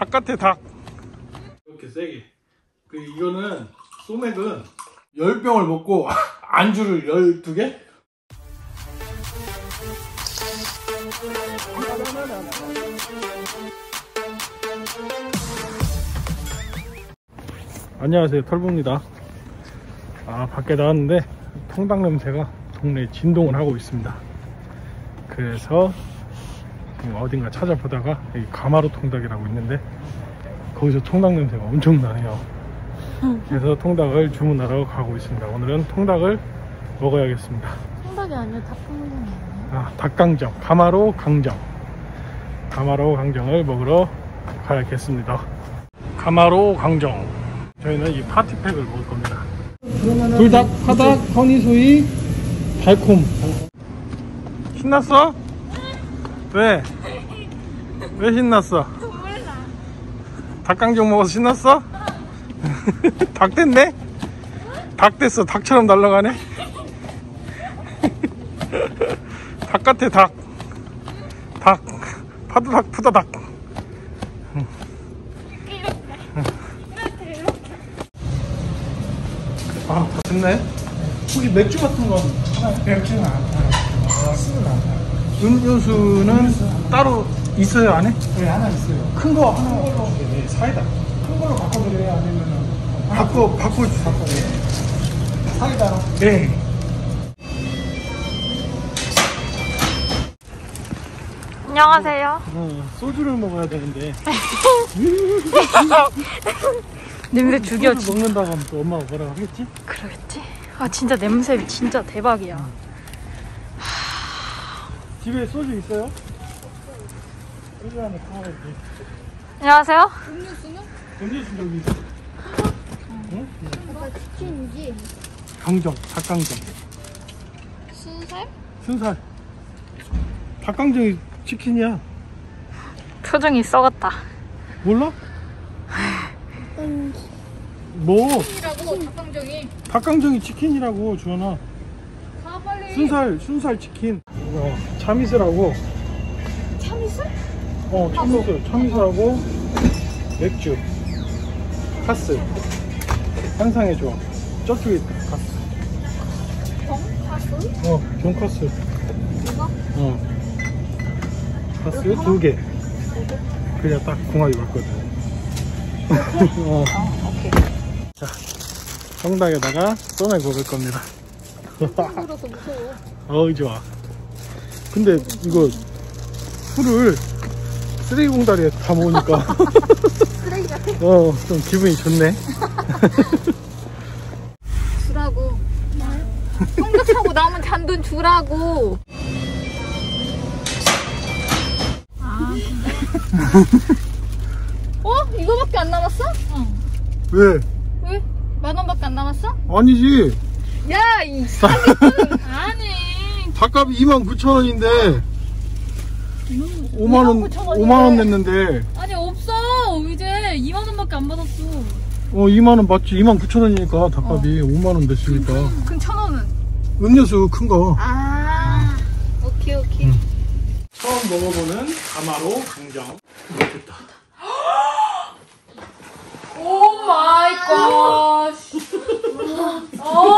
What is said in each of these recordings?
바깥에 닭. 이렇게 세게. 그 이거는 소맥은 10병을 먹고 안주를 12개? 안녕하세요 털보입니다 아 밖에 나왔는데 통닭 냄새가 동네에 진동을 하고 있습니다 그래서 어딘가 찾아보다가 여기 가마로 통닭이라고 있는데 거기서 통닭 냄새가 엄청 나네요. 그래서 통닭을 주문하러 가고 있습니다. 오늘은 통닭을 먹어야겠습니다. 통닭이 아니라 닭강정이에요. 아 닭강정. 가마로 강정. 가마로 강정을 먹으러 가야겠습니다. 가마로 강정. 저희는 이 파티팩을 먹을 겁니다. 불닭, 파닭, 허니소이, 달콤. 신났어? 왜? 왜 신났어? 닭강정 먹어서 신났어? 닭 됐네? 닭 됐어 닭처럼 날아가네 닭 같아 닭. 닭. 파도닭 푸다닭. 아, 다 됐네. 혹시 맥주 같은 건 하나요? 맥주는 안. 아, 안 팔아요. 음료수는 따로 있어요 안에? 네, 하나 있어요. 큰 거 하나. 네, 사이다. 큰 걸로 바꿔드려요? 아니면은. 바꿔 바꿔 주세요. 바꿔드려요? 사이다로? 네. 안녕하세요. 어, 소주를 먹어야 되는데 냄새 죽여. 소주 먹는다고 하면 또 엄마가 뭐라고 하겠지? 그러겠지? 아 진짜 냄새 진짜 대박이야. 집에 소주 있어요? 소주 하나 사와야지. 안녕하세요. 음료수 여기 있어. 응? 치킨이지? 강정, 닭강정. 순살? 순살. 닭강정이 치킨이야. 표정이 썩었다. 몰라? 음, 뭐? 이라고 닭강정이 닭강정이 치킨이라고 주원아. 가 빨리 순살, 순살 치킨. 어, 참이슬하고. 참이슬? 어, 참이슬. 참이슬하고 맥주. 카스. 상상해 줘. 저쪽에 있다. 카스. 정카스? 어, 돈카스. 이거? 어. 카스 두 개. 그래야 딱 궁합이 맞거든. 어. 오케이. 자, 성당에다가 소맥 먹을 겁니다. 물어서 무서워 어우, 좋아. 근데 이거 술을 쓰레기 공다리에 다 먹으니까 쓰레기 같아 어, 좀 기분이 좋네. 주라고 통닭하고 남은 잔돈 주라고 아 어? 이거밖에 안 남았어? 왜? 왜? 만 원밖에 안 남았어? 아니지. 야, 이 사기꾼 아니. 닭값이 29,000원인데 5만원, 29,000원 5만원 냈는데 아니 없어. 이제 2만 원밖에 안 받았어. 어, 2만원 맞지? 29,000원이니까 닭값이 5만원 냈으니까 그럼 천 원은? 음료수 큰 거. 아, 오케이 오케이. 응. 처음 먹어보는 가마로 강정. 됐다. Oh my god. 어.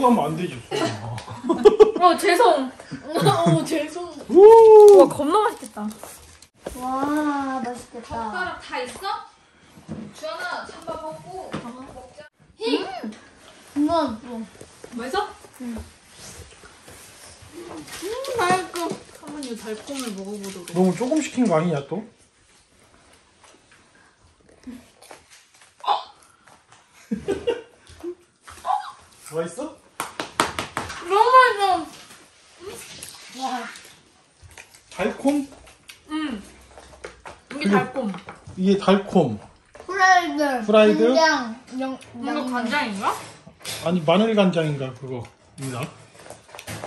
이러고 하면 안 되지. 어 죄송. 어 죄송. 우! 와 겁나 맛있겠다. 와 맛있겠다. 젓가락 다 있어? 주연아 찬밥 먹고 먹자 이건 뭐? 맛있어? 음 맛있어. 한번 이 달콤을 먹어보도록 너무 조금 시킨 거 아니냐 또? 맛있어? 너무 맛있어. 와. 달콤? 응 이게 달콤 이게 달콤. 프라이드. 프라이드? 간장. 영. 이거 간장인가? 아니 마늘 간장인가 그거입니다.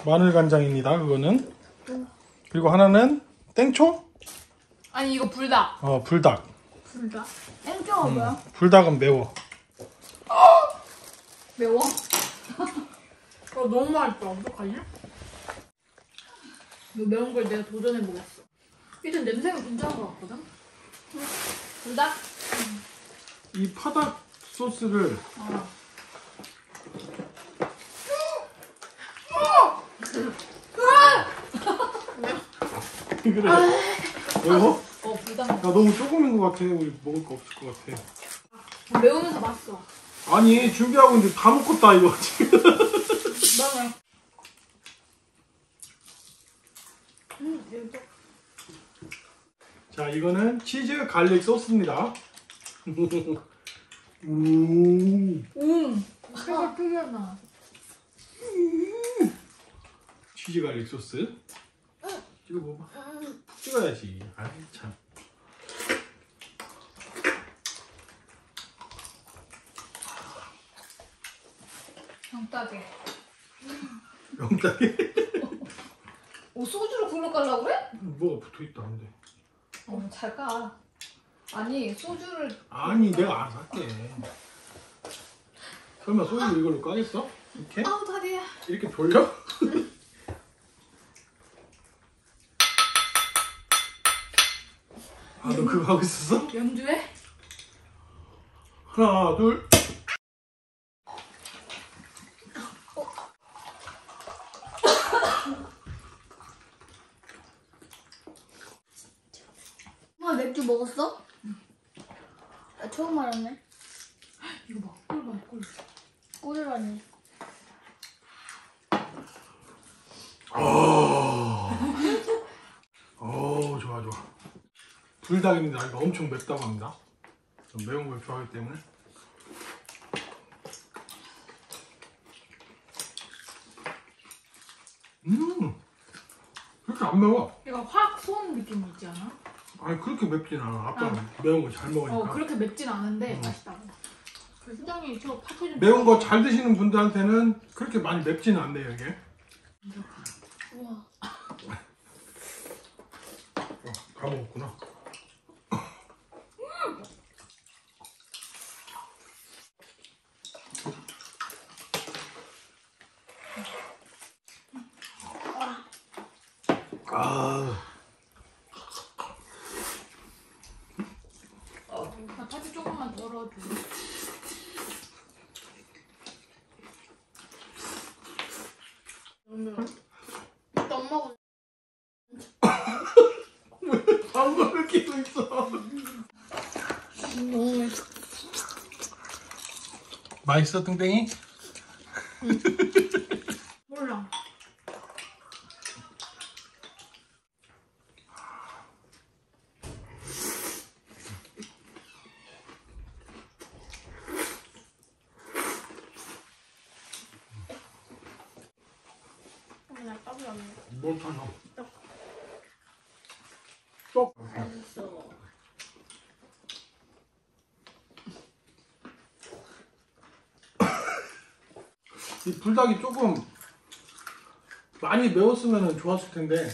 마늘 간장입니다. 그거는. 그리고 하나는 땡초? 아니 이거 불닭 어 불닭. 불닭? 땡초가 뭐야? 불닭은 매워. 매워? 어 너무 맛있다 어떡하냐? 이 매운 걸 내가 도전해보겠어 일단 냄새가 괜찮은 것 같거든? 불닭? 이 파닭 소스를 어. 그래. 왜요? 어, 불닭. 야 너무 조금인 것 같아. 우리 먹을 거 없을 것 같아. 매우면서 맛있어. 아니 준비하고 있는데 다 먹었다 이거 지금. 나는. 자 이거는 치즈 garlic 소스입니다. 음, 음. 색깔 특이하다. 치즈 갈릭 소스. 찍어 먹어봐. 푹 찍어야지. 아이 참. 병따개. 명당에 오, 소주로 굴러 깔라고 그래? 뭐가 붙어 있다는데. 어, 잘 까. 아니, 소주를. 아니 내가 알아서 할게. 설마 소주 이걸로 까겠어? 이렇게? 아우, 다리야. 이렇게 돌려? 아 너 그거 하고 있었어? 연주해? 하나 둘 엄마 맥주 먹었어? 아, 처음 알았네. 이거 봐. 꿀 봐, 꿀. 꿀이라니. 오 좋아 좋아 불닭입니다 이거 엄청 맵다고 합니다 전 매운 걸 좋아하기 때문에 음 그렇게 안 매워 이거 확 쏘는 느낌 있지 않아? 아니 그렇게 맵진 않아. 아빠 는 매운 거 잘 먹으니까. 어, 그렇게 맵진 않은데 맛있다고. 그 수장이 저 파채 좀. 매운 거 잘 드시는 분들한테는 그렇게 많이 맵지는 않네요 이게. 우와. 어, 다 먹었구나. 아, 나 파채 조금만 덜어줘. 안 먹어. 맛있어 뚱땡이? 몰라. 그냥 땀이 안 나. 뭘 타냐 떡 맛있어. 이 불닭이 조금 많이 매웠으면 좋았을 텐데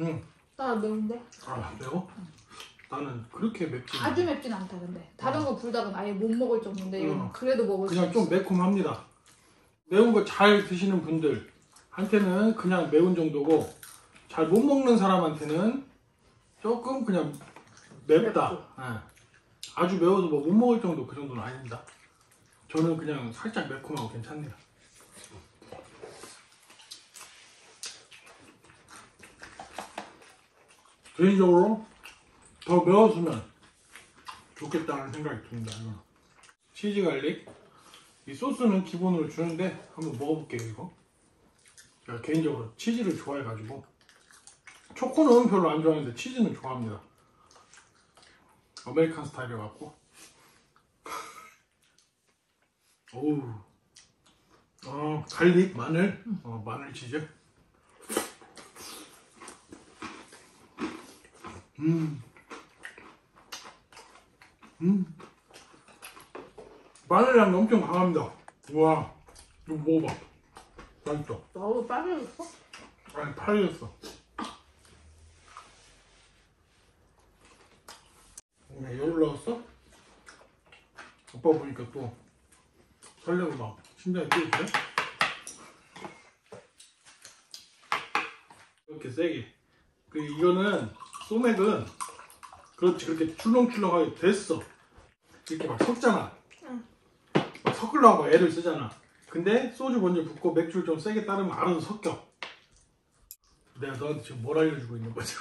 응. 나 매운데? 아 매워? 나는 그렇게 맵지 아주 맵진 않다 근데 다른 거 불닭은 아예 못 먹을 정도인데 이건 어. 그래도 먹을 수 그냥 좀 있어. 매콤합니다 매운 거 잘 드시는 분들 한테는 그냥 매운 정도고 잘 못 먹는 사람한테는 조금 그냥 맵다 예. 아주 매워서 뭐 못 먹을 정도 그 정도는 아닙니다 저는 그냥 살짝 매콤하고 괜찮네요 개인적으로 더 매웠으면 좋겠다는 생각이 듭니다. 이거는. 치즈 garlic 이 소스는 기본으로 주는데 한번 먹어볼게요 이거. 제가 개인적으로 치즈를 좋아해가지고 초코는 별로 안 좋아하는데 치즈는 좋아합니다. American 스타일이라 갖고. 오우. 어 garlic 마늘 어 마늘 치즈. 음. 음. 마늘 향이 엄청 강합니다. 우와. 이거 먹어봐. 맛있어. 나도 빠져있어? 아니, 파래졌어. 왜열 올라왔어? 오빠 보니까 또 설레고 막 심장이 뛰어지네? 이렇게 세게. 그, 이거는 소맥은 그렇지 그렇게 출렁출렁하게 됐어. 이렇게 막 섞잖아. 막 섞으려고 막 애를 쓰잖아. 근데 소주 먼저 붓고 맥주를 좀 세게 따르면 알아서 섞여. 내가 너한테 지금 뭘 알려주고 있는 거지?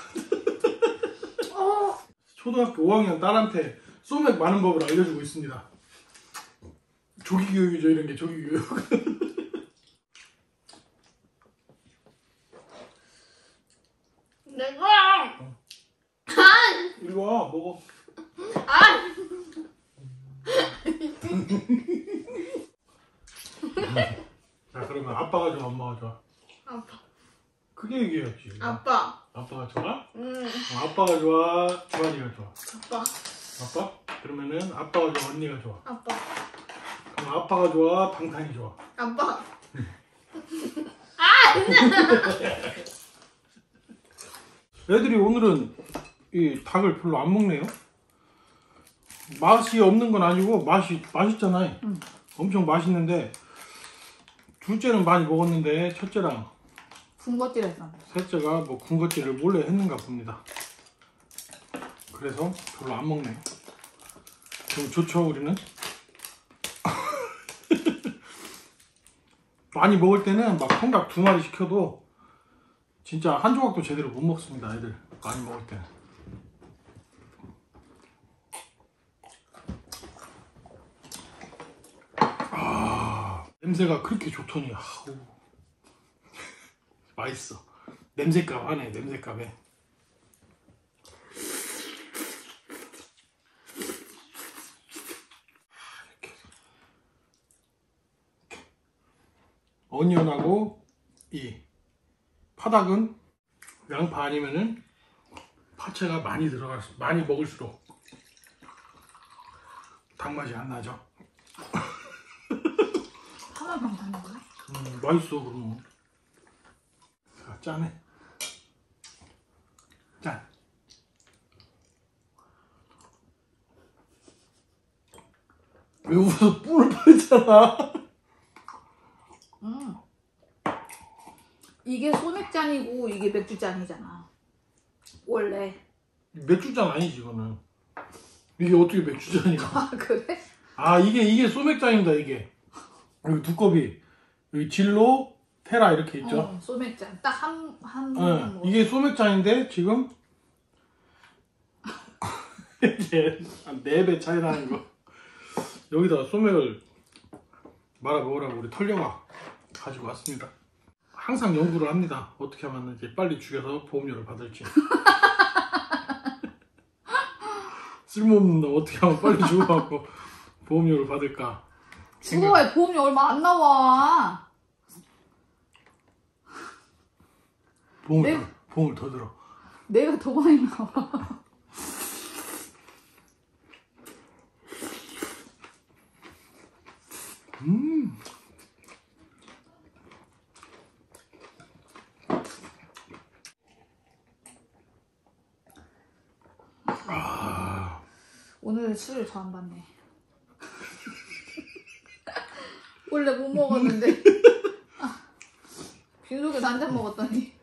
초등학교 5학년 딸한테 소맥 많은 법을 알려주고 있습니다 조기 교육이죠 이런 게 조기 교육 내 거야. 아, 이리 와 먹어 아. 자 그러면 아빠가 좋아 엄마가 좋아 아빠. 크게 얘기해야지 아빠. 아빠가 좋아? 음. 어, 아빠가 좋아 주환이가 좋아 아빠. 아빠? 그러면은 아빠가 좋아 언니가 좋아 아빠. 그럼 아빠가 좋아 방탄이 좋아 아빠. 애들이 오늘은 이 닭을 별로 안 먹네요 맛이 없는 건 아니고 맛이 맛있잖아요 엄청 맛있는데 둘째는 많이 먹었는데 첫째랑 군것질했어. 셋째가 뭐 군것질을 몰래 했는가 봅니다. 그래서 별로 안 먹네요. 좀 좋죠, 우리는? 많이 먹을 때는 막 통닭 두 마리 시켜도 진짜 한 조각도 제대로 못 먹습니다, 애들. 많이 먹을 때는. 아, 냄새가 그렇게 좋더니, 아우. 맛있어. 냄새값 하네, 냄새값에. 이렇게. 이렇게. 어니언하고 이 파닭은 양파 아니면은 파채가 많이 들어갈 수, 많이 먹을수록 단맛이 안 나죠. 하나만 가는 거야? 음, 맛있어 그럼. 자, 짠해. 짠. 왜 웃어? 뿔을 팔잖아. 음. 소맥잔이고 이게 맥주잔이잖아. 원래. 맥주잔 아니지 이거는. 이게 어떻게 맥주잔이야? 아 그래? 아 이게 이게 소맥잔입니다 이게. 여기 두꺼비, 여기 진로, 테라 이렇게 있죠. 어, 소맥잔. 딱 한 한. 네, 한 뭐. 이게 소맥잔인데 지금 이게 한 4배 차이 나는 거 여기다가 소맥을 말아 먹으라고 우리 털려가 가지고 왔습니다 항상 연구를 합니다 어떻게 하면 이제 빨리 죽여서 보험료를 받을지 쓸모없는 놈 어떻게 하면 빨리 죽어갖고 보험료를 받을까 죽어야 보험이 얼마 안 나와. 보험을, 네. 더, 보험을 더 들어 내가 더 많이 나와. 음. 오늘 술을 저안 받네. 원래 못 먹었는데. 아, 빈속에 한잔 먹었더니.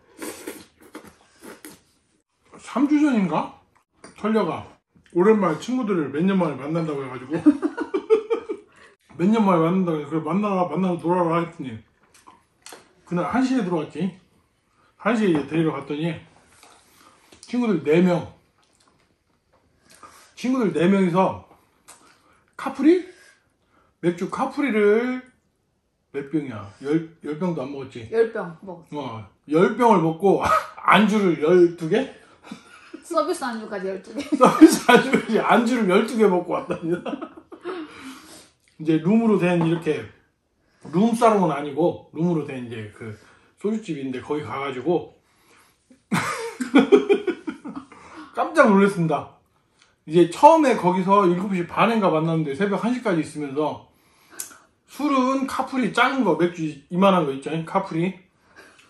3주 전인가? 털려가 오랜만에 친구들을 몇 년 만에 만난다고 해가지고 몇 년 만에 만난다고 해서 그래 만나라 만나고 돌아라 했더니 그날 1시에 들어왔지 1시에 이제 데리러 갔더니 친구들 4명 친구들 4명이서 카프리? 맥주 카프리를 몇 병이야? 10, 10병도 안 먹었지 열 병 먹었어. 어, 10병을 먹고 안주를 12개? 서비스 안주까지 12개. 서비스 안주를, 안주를 12개 먹고 왔답니다. 이제 룸으로 된 이렇게, 룸 사롱은 아니고, 룸으로 된 이제 그 소주집인데 거기 가가지고, 깜짝 놀랐습니다. 이제 처음에 거기서 7시 반인가 만났는데 새벽 1시까지 있으면서, 술은 카프리 작은 거, 맥주 이만한 거 있잖아요, 카프리.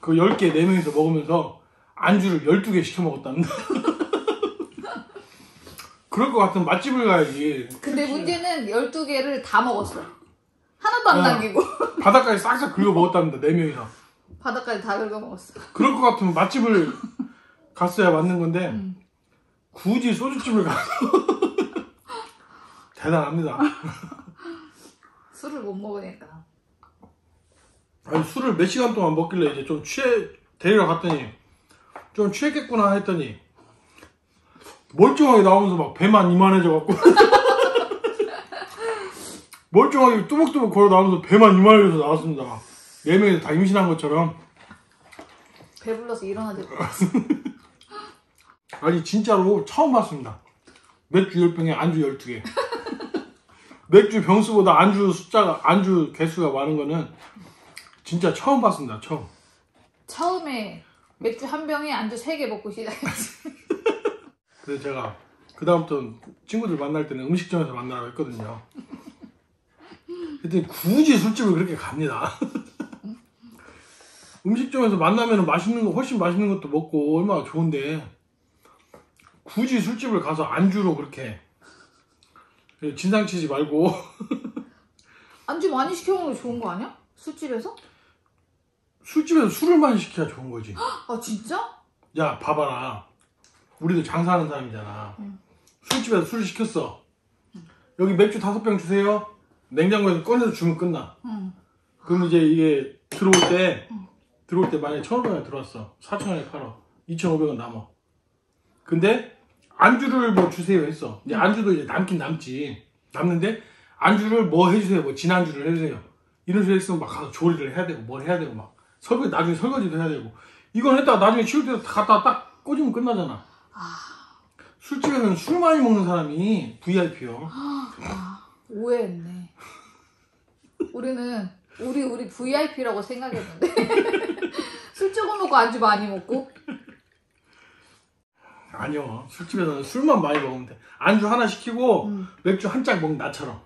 그 10개 4명이서 먹으면서 안주를 12개 시켜 먹었답니다. 그럴 것 같으면 맛집을 가야지. 근데 문제는 12개를 다 먹었어. 하나도 안 어. 남기고. 바닥까지 싹싹 긁어 먹었답니다. 네 명이서. 바닥까지 다 긁어 먹었어. 그럴 것 같으면 맛집을 갔어야 맞는 건데 굳이 소주집을 가서 대단합니다. 술을 못 먹으니까. 아니 술을 몇 시간 동안 먹길래 이제 좀 취해 데리러 갔더니 좀 취했겠구나 했더니 멀쩡하게 나오면서 막 배만 이만해져 갖고 멀쩡하게 뚜벅뚜벅 걸어 나오면서 배만 이만해져서 나왔습니다. 네 명이 다 임신한 것처럼 배불러서 일어나지 못 아니 진짜로 처음 봤습니다. 맥주 10병에 안주 12개. 맥주 병수보다 안주 숫자가 안주 개수가 많은 거는 진짜 처음 봤습니다. 처음. 처음에 맥주 한 병에 안주 세개 먹고 시작했지. 그래서 제가 그 다음부터 친구들 만날 때는 음식점에서 만나라고 했거든요. 그랬더니 굳이 술집을 그렇게 갑니다. 음식점에서 만나면 맛있는 거 훨씬 맛있는 것도 먹고 얼마나 좋은데 굳이 술집을 가서 안주로 그렇게 진상 치지 말고. 안주 많이 시켜 먹는 게 좋은 거 아니야? 술집에서? 술집에서 술을 많이 시켜야 좋은 거지. 아 진짜? 야 봐봐라. 우리도 장사하는 사람이잖아. 술집에서 술을 시켰어. 여기 맥주 다섯 병 주세요. 냉장고에서 꺼내서 주면 끝나. 응. 그럼 이제 이게 들어올 때 들어올 때 만약에 1,500원 들어왔어. 4,000원에 팔아. 2,500원 남아 근데 안주를 뭐 주세요 했어. 이제 안주도 이제 남긴 남지. 남는데 안주를 뭐 해주세요? 뭐 진안주를 해주세요. 이런 식으로 했으면 막 가서 조리를 해야 되고 뭘 해야 되고 막 설거지 나중에 설거지도 해야 되고. 이건 했다가 나중에 치울 때 갖다 딱 꽂으면 끝나잖아. 술집에서는 술 많이 먹는 사람이 VIP요. 오해했네. 우리는 우리 우리 VIP라고 생각했는데. 술 조금 먹고 안주 많이 먹고 아니요. 술집에서는 술만 많이 먹으면 돼. 안주 하나 시키고 음. 맥주 한 짝 먹는 나처럼.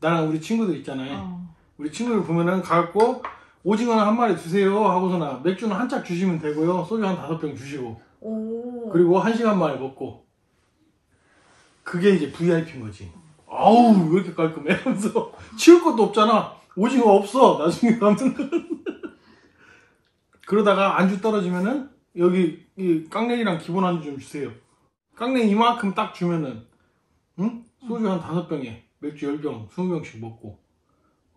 나랑 우리 친구들 있잖아요. 어. 우리 친구들 보면은 가갖고 오징어는 한 마리 주세요 하고서나 맥주는 한 짝 주시면 되고요. 소주 한 다섯 병 주시고. 오. 그리고 한 시간 만에 먹고. 그게 이제 VIP인 거지. 아우 왜 이렇게 깔끔해 하면서. 치울 것도 없잖아. 오징어 없어. 나중에 가면 그러다가 안주 떨어지면은 여기 이 깡냉이랑 기본 안주 좀 주세요 깡냉 이만큼 딱 주면은 응? 소주 한 다섯 병에 맥주 열 병, 스무 병씩 먹고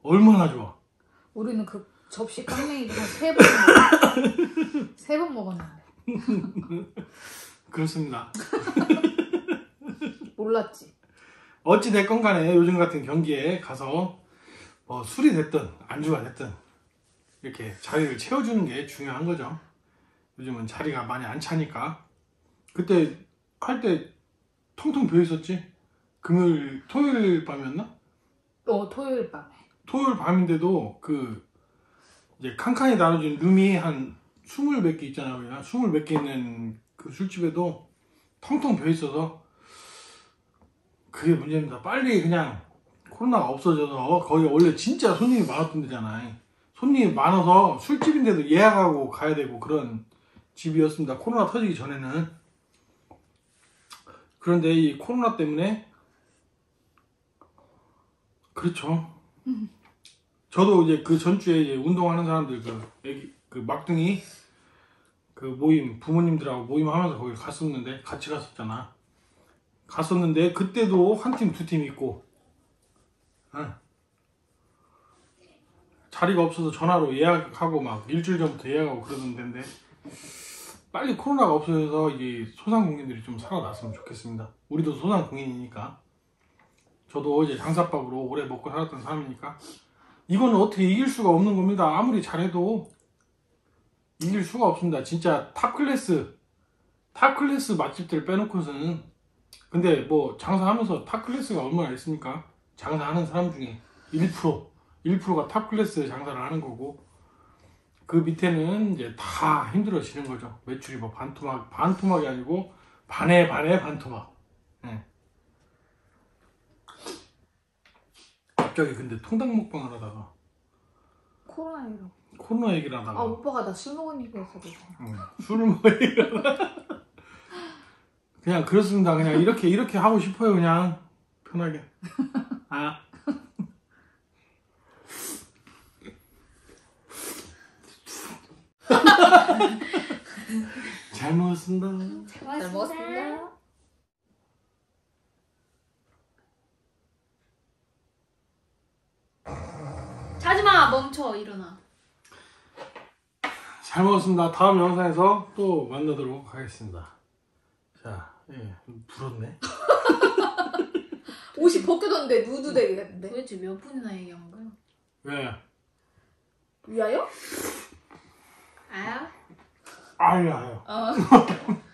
얼마나 좋아 우리는 그 접시 깡냉이도 한세 번 먹었 세번 먹었는데 그렇습니다 몰랐지. 어찌 됐건 간에 요즘 같은 경기에 가서 뭐 술이 됐든 안주가 됐든 이렇게 자리를 채워주는 게 중요한 거죠. 요즘은 자리가 많이 안 차니까 그때 할 때 통통 비어 있었지. 금요일 토요일 밤이었나? 어 토요일 밤에. 토요일 밤인데도 그 이제 칸칸이 나눠진 룸이 한 스물 몇 개 있잖아요. 그냥 스물 몇 개 있는 그 술집에도 텅텅 비어 있어서 그게 문제입니다. 빨리 그냥 코로나가 없어져서 거기 원래 진짜 손님이 많았던 데잖아요. 손님이 많아서 술집인데도 예약하고 가야 되고 그런 집이었습니다. 코로나 터지기 전에는. 그런데 이 코로나 때문에 그렇죠. 저도 이제 그 전주에 이제 운동하는 사람들 그 애기 그 막둥이 그 모임 부모님들하고 모임하면서 거기 갔었는데 같이 갔었잖아. 갔었는데 그때도 한 팀 두 팀 있고 응. 자리가 없어서 전화로 예약하고 막 일주일 전부터 예약하고 그러던 데인데 빨리 코로나가 없어져서 이제 소상공인들이 좀 살아났으면 좋겠습니다. 우리도 소상공인이니까 저도 이제 장사밥으로 오래 먹고 살았던 사람이니까 이거는 어떻게 이길 수가 없는 겁니다. 아무리 잘해도 이길 수가 없습니다. 진짜 top class top class 맛집들 빼놓고서는 근데 뭐 장사하면서 top class가 얼마나 있습니까? 장사하는 사람 중에 1% 1%가 top class 장사를 하는 거고 그 밑에는 이제 다 힘들어지는 거죠. 매출이 뭐 반토막 반토막이 아니고 반에 반에 반토막. 예. 갑자기 근데 통닭 먹방을 하다가 코로나19로. 코로나 얘기를 하다가 아 오빠가 나 술 먹은 얘기해서 그래. 응, 술을 먹으니까 그냥 그렇습니다. 그냥 이렇게 이렇게 하고 싶어요. 그냥 편하게. 아. 잘 먹었습니다. 잘 먹었습니다. 자지마 멈춰 일어나. 잘 먹었습니다. 다음 영상에서 또 만나도록 하겠습니다. 자, 예, 불었네. 옷이 벗겨졌는데 누드 되겠는데? 도대체 몇 분이나 얘기한 거야? 왜? 위하여? 아야? 아유, 아유. 어.